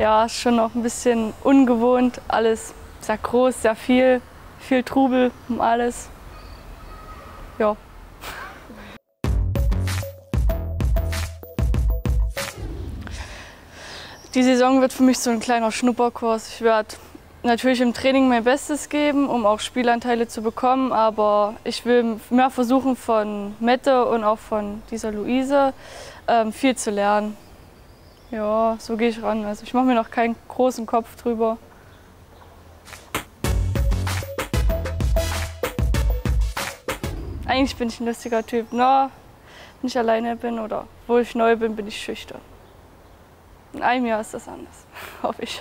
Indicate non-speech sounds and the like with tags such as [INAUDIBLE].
Ja, ist schon noch ein bisschen ungewohnt. Alles sehr groß, sehr viel, viel Trubel um alles. Ja. Die Saison wird für mich so ein kleiner Schnupperkurs. Ich werde natürlich im Training mein Bestes geben, um auch Spielanteile zu bekommen, aber ich will mehr versuchen von Mette und auch von dieser Luise ähm, viel zu lernen. Ja, so gehe ich ran. Also ich mache mir noch keinen großen Kopf drüber. Eigentlich bin ich ein lustiger Typ. Na, wenn ich alleine bin oder wo ich neu bin, bin ich schüchtern. In einem Jahr ist das anders, [LAUGHS] hoffe ich.